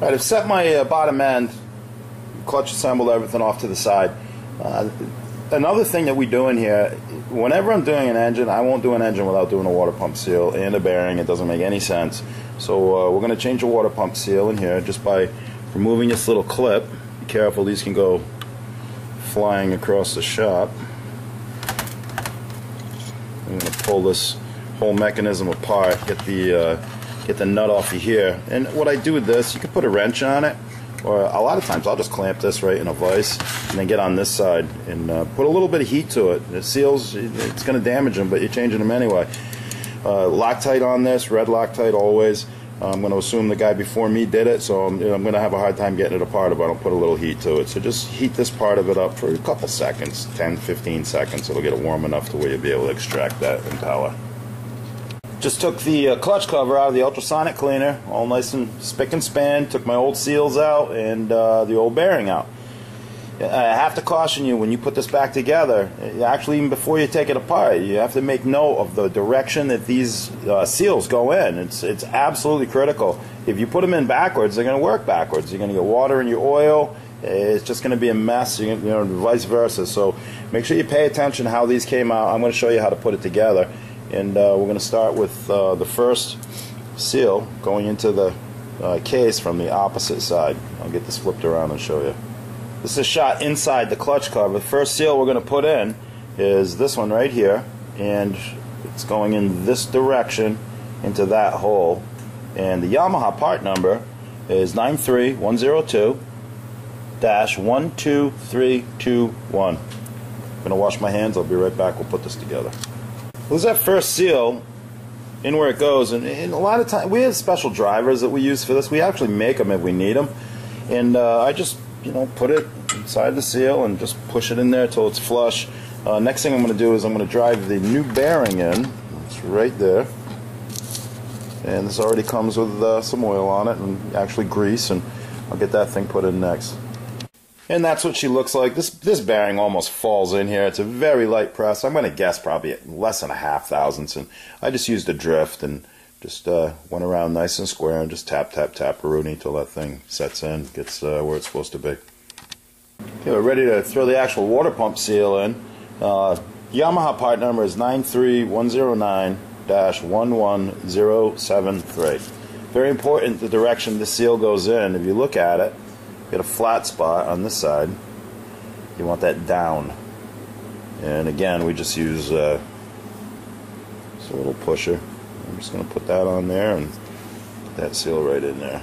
I've set my uh, bottom end, clutch assembled everything off to the side. Uh, another thing that we do in here, whenever I'm doing an engine, I won't do an engine without doing a water pump seal and a bearing. It doesn't make any sense. So uh, we're going to change the water pump seal in here just by removing this little clip. Be careful, these can go flying across the shop. I'm going to pull this whole mechanism apart, get the uh, get the nut off of here. And what I do with this, you can put a wrench on it, or a lot of times I'll just clamp this right in a vise and then get on this side and uh, put a little bit of heat to it. It seals, it's going to damage them, but you're changing them anyway. Uh, Loctite on this, red Loctite always. I'm going to assume the guy before me did it, so I'm, I'm, going to have a hard time getting it apart if I don't put a little heat to it. So just heat this part of it up for a couple seconds, 10, 15 seconds. It'll get it warm enough to where you'll be able to extract that impeller. Just took the uh, clutch cover out of the ultrasonic cleaner, all nice and spick and span. Took my old seals out and uh, the old bearing out. I have to caution you when you put this back together, actually, even before you take it apart, you have to make note of the direction that these uh, seals go in. It's, it's absolutely critical. If you put them in backwards, they're going to work backwards. You're going to get water in your oil. It's just going to be a mess, you know, vice versa. So make sure you pay attention how these came out. I'm going to show you how to put it together. And uh, we're going to start with uh, the first seal going into the uh, case from the opposite side. I'll get this flipped around and show you. This is shot inside the clutch cover. The first seal we're going to put in is this one right here, and it's going in this direction into that hole. And the Yamaha part number is 93102 12321. I'm going to wash my hands. I'll be right back. We'll put this together. Well, that first seal in where it goes, and, and a lot of times we have special drivers that we use for this. We actually make them if we need them, and uh, I just you know, put it inside the seal and just push it in there until it's flush. Uh, next thing I'm going to do is I'm going to drive the new bearing in. It's right there. And this already comes with uh, some oil on it and actually grease, and I'll get that thing put in next. And that's what she looks like. This this bearing almost falls in here. It's a very light press. I'm going to guess probably less than a half thousandths. And I just used a drift and just uh, went around nice and square and just tap, tap, tap Rooney until that thing sets in, gets uh, where it's supposed to be. Okay, we're ready to throw the actual water pump seal in. Uh, Yamaha part number is 93109-11073. Very important the direction the seal goes in. If you look at it, get a flat spot on this side. You want that down. And again, we just use uh, a little pusher. I'm just going to put that on there and put that seal right in there.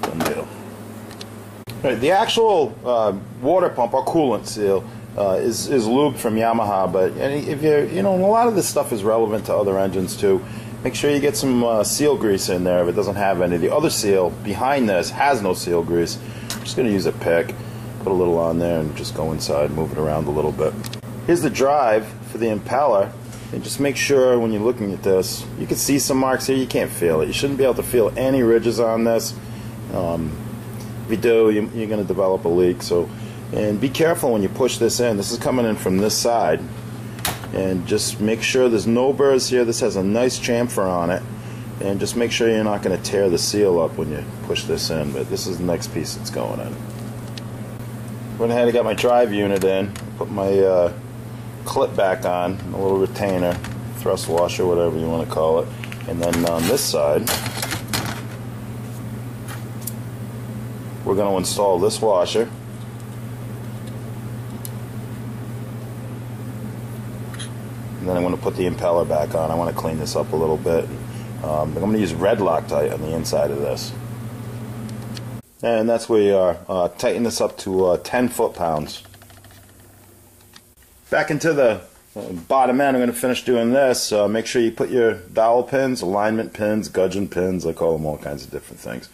Done deal. The actual uh, water pump or coolant seal uh, is is lubed from Yamaha, but if you you know a lot of this stuff is relevant to other engines too. Make sure you get some uh, seal grease in there if it doesn't have any. The other seal behind this has no seal grease. I'm just going to use a pick put a little on there and just go inside, move it around a little bit. Here's the drive for the impeller. And just make sure when you're looking at this, you can see some marks here, you can't feel it. You shouldn't be able to feel any ridges on this. Um, if you do, you, you're going to develop a leak. So, And be careful when you push this in. This is coming in from this side. And just make sure there's no burrs here. This has a nice chamfer on it. And just make sure you're not going to tear the seal up when you push this in. But this is the next piece that's going in. Went ahead and got my drive unit in, put my uh, clip back on, a little retainer, thrust washer, whatever you want to call it. And then on this side, we're going to install this washer. And then I'm going to put the impeller back on. I want to clean this up a little bit. Um, I'm going to use red Loctite on the inside of this. And that's where you are. Uh, tighten this up to uh, 10 foot-pounds. Back into the uh, bottom end, I'm going to finish doing this. Uh, make sure you put your dowel pins, alignment pins, gudgeon pins. I call them all kinds of different things.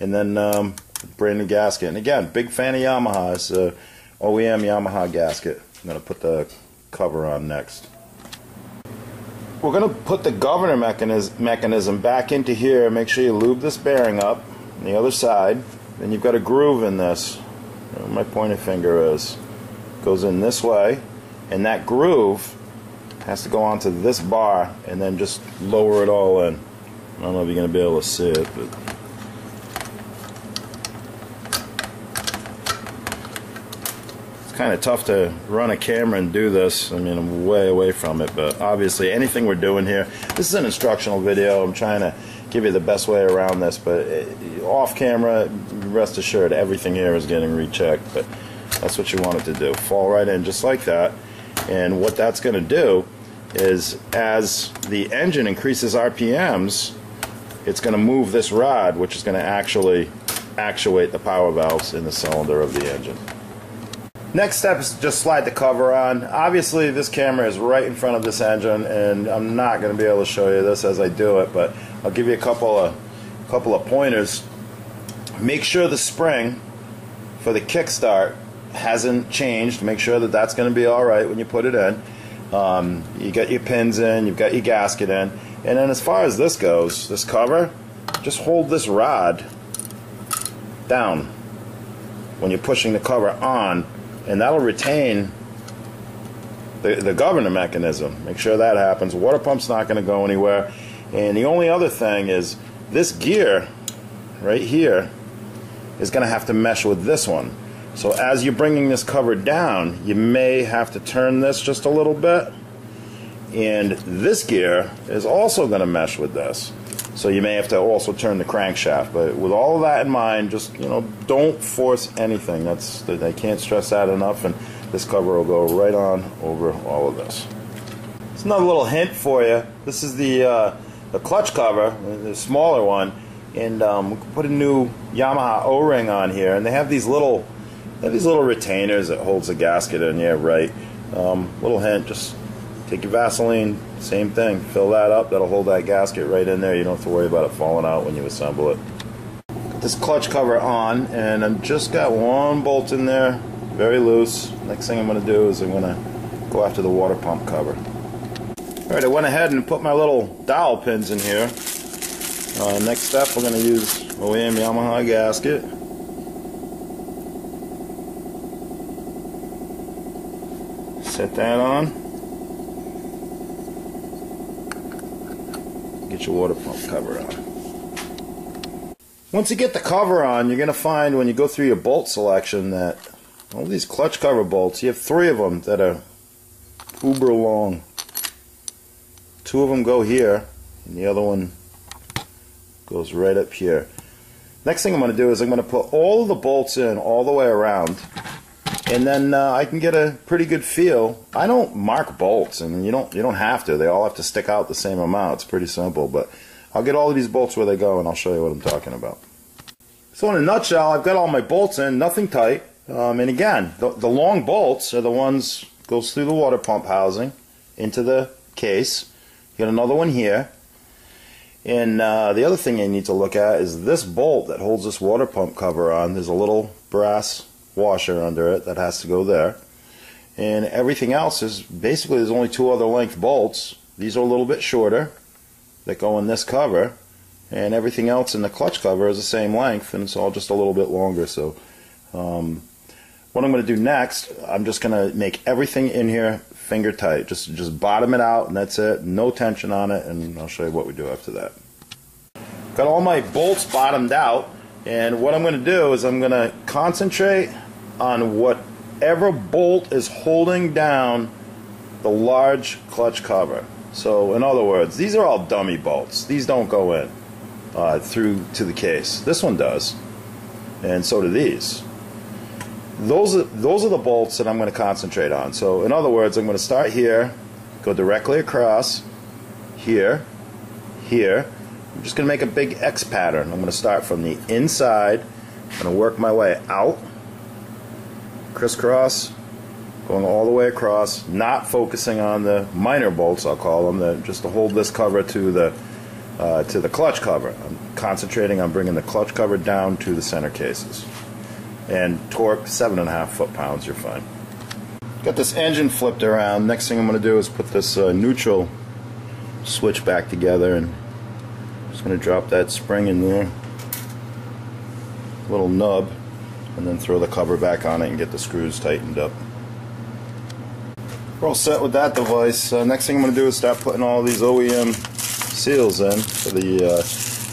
And then um, brand new gasket. And again, big fan of Yamaha. It's a OEM Yamaha gasket. I'm going to put the cover on next. We're going to put the governor mechanism, back into here. Make sure you lube this bearing up on the other side. Then you've got a groove in this. my pointer finger is. Goes in this way, and that groove has to go onto this bar and then just lower it all in. I don't know if you're going to be able to see it, but kind of tough to run a camera and do this. I mean, I'm way away from it, but obviously anything we're doing here, this is an instructional video. I'm trying to give you the best way around this, but uh, off camera, rest assured, everything here is getting rechecked, but that's what you want it to do. Fall right in just like that. And what that's going to do is as the engine increases RPMs, it's going to move this rod, which is going to actually actuate the power valves in the cylinder of the engine. Next step is just slide the cover on. Obviously, this camera is right in front of this engine, and I'm not going to be able to show you this as I do it, but I'll give you a couple of couple of pointers. Make sure the spring for the kickstart hasn't changed. Make sure that that's going to be all right when you put it in. Um, you got your pins in, you've got your gasket in, and then as far as this goes, this cover, just hold this rod down when you're pushing the cover on, and that'll retain the, the governor mechanism. Make sure that happens. Water pump's not going to go anywhere. And the only other thing is this gear right here is going to have to mesh with this one. So as you're bringing this cover down, you may have to turn this just a little bit. And this gear is also going to mesh with this. So you may have to also turn the crankshaft. But with all of that in mind, just you know, don't force anything. That's I can't stress that enough. And this cover will go right on over all of this. It's another little hint for you. This is the uh, the clutch cover, the smaller one, and um, we put a new Yamaha O-ring on here, and they have these little they have these little retainers that holds the gasket in. Yeah, right. Um, little hint: just take your Vaseline, same thing, fill that up. That'll hold that gasket right in there. You don't have to worry about it falling out when you assemble it. Got this clutch cover on, and I've just got one bolt in there, very loose. Next thing I'm going to do is I'm going to go after the water pump cover. Alright, I went ahead and put my little dowel pins in here. Uh, next step, we're going to use OEM Yamaha gasket. Set that on. Get your water pump cover on. Once you get the cover on, you're going to find when you go through your bolt selection that all these clutch cover bolts, you have three of them that are uber long. Two of them go here, and the other one goes right up here. Next thing I'm going to do is I'm going to put all the bolts in all the way around, and then uh, I can get a pretty good feel. I don't mark bolts, and you don't you don't have to. They all have to stick out the same amount. It's pretty simple, but I'll get all of these bolts where they go, and I'll show you what I'm talking about. So in a nutshell, I've got all my bolts in, nothing tight. Um, and again, the, the long bolts are the ones goes through the water pump housing into the case. You got another one here. And uh, the other thing you need to look at is this bolt that holds this water pump cover on. There's a little brass washer under it that has to go there. And everything else is basically there's only two other length bolts. These are a little bit shorter that go in this cover. And everything else in the clutch cover is the same length and it's all just a little bit longer. So um, what I'm going to do next, I'm just going to make everything in here finger tight. Just just bottom it out and that's it. No tension on it and I'll show you what we do after that. Got all my bolts bottomed out and what I'm going to do is I'm going to concentrate on whatever bolt is holding down the large clutch cover. So in other words, these are all dummy bolts. These don't go in uh, through to the case. This one does and so do these those are, those are the bolts that I'm going to concentrate on. So in other words, I'm going to start here, go directly across, here, here. I'm just going to make a big X pattern. I'm going to start from the inside. I'm going to work my way out, crisscross, going all the way across, not focusing on the minor bolts, I'll call them, the, just to hold this cover to the uh, to the clutch cover. I'm concentrating on bringing the clutch cover down to the center cases. And torque seven and a half foot pounds you're fine. Got this engine flipped around. Next thing I'm going to do is put this uh, neutral switch back together and I'm just going to drop that spring in there. Little nub and then throw the cover back on it and get the screws tightened up We're all set with that device. Uh, next thing I'm going to do is start putting all these OEM seals in for the uh,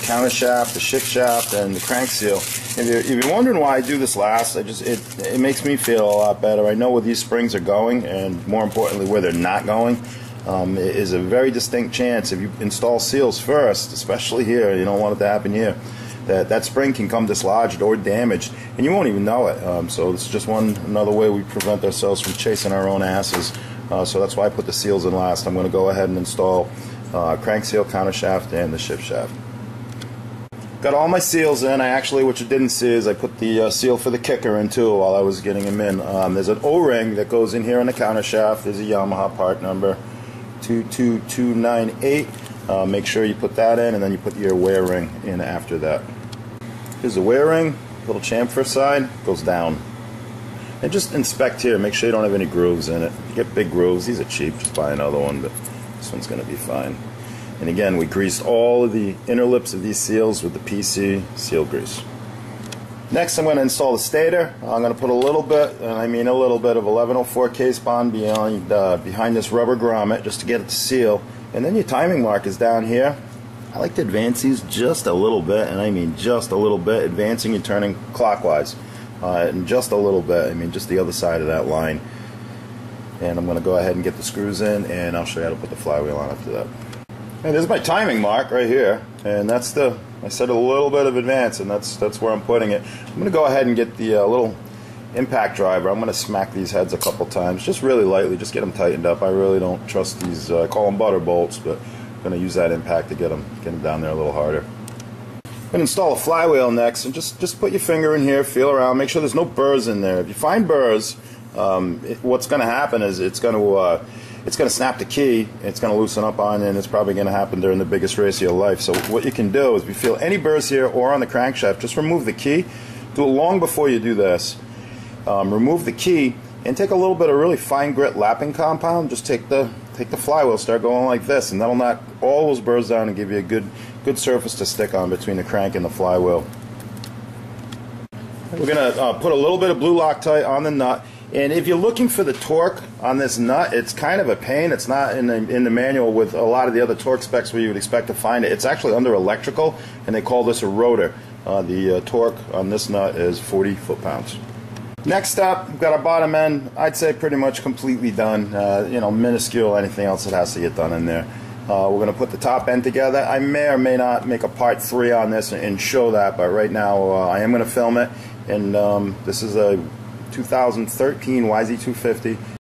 counter shaft, the shift shaft, and the crank seal. If you're, if you're, wondering why I do this last, I just it, it makes me feel a lot better. I know where these springs are going, and more importantly, where they're not going. Um, it is a very distinct chance if you install seals first, especially here. You don't want it to happen here that that spring can come dislodged or damaged, and you won't even know it. Um, so it's just one another way we prevent ourselves from chasing our own asses. Uh, so that's why I put the seals in last. I'm going to go ahead and install uh, crank seal, counter shaft, and the shift shaft. Got all my seals in. I actually, what you didn't see is I put the uh, seal for the kicker in too while I was getting them in. Um, there's an O-ring that goes in here on the counter shaft. There's a Yamaha part number 22298. Uh, make sure you put that in and then you put your wear ring in after that. Here's the wear ring, little chamfer side, goes down. And just inspect here, make sure you don't have any grooves in it. you get big grooves, these are cheap, just buy another one, but this one's going to be fine. And again, we greased all of the inner lips of these seals with the PC seal grease. Next, I'm going to install the stator. I'm going to put a little bit, and I mean a little bit, of 1104 case bond behind, uh, behind this rubber grommet just to get it to seal. And then your timing mark is down here. I like to advance these just a little bit, and I mean just a little bit, advancing and turning clockwise uh, and just a little bit. I mean, just the other side of that line. And I'm going to go ahead and get the screws in, and I'll show you how to put the flywheel on after that. And there's my timing mark right here, and that's the I said a little bit of advance, and that's that's where I'm putting it. I'm going to go ahead and get the uh, little impact driver. I'm going to smack these heads a couple times, just really lightly, just get them tightened up. I really don't trust these. Uh, I call them butter bolts, but going to use that impact to get them get them down there a little harder. I'm going to install a flywheel next, and just, just put your finger in here, feel around, make sure there's no burrs in there. If you find burrs, um, it, what's going to happen is it's going to uh, it's going to snap the key, it's going to loosen up on you, and it's probably going to happen during the biggest race of your life. So what you can do is, if you feel any burrs here or on the crankshaft, just remove the key. Do it long before you do this. Um, remove the key and take a little bit of really fine grit lapping compound. Just take the take the flywheel, start going like this, and that'll knock all those burrs down and give you a good good surface to stick on between the crank and the flywheel. We're going to uh, put a little bit of blue Loctite on the nut. And if you're looking for the torque on this nut, it's kind of a pain. It's not in the, in the manual with a lot of the other torque specs where you would expect to find it. It's actually under electrical, and they call this a rotor. Uh, the uh, torque on this nut is 40 foot-pounds. Next up, we've got our bottom end. I'd say pretty much completely done. Uh, you know, minuscule, anything else that has to get done in there. Uh, we're going to put the top end together. I may or may not make a part three on this and show that, but right now uh, I am going to film it. And um, this is a 2013 YZ250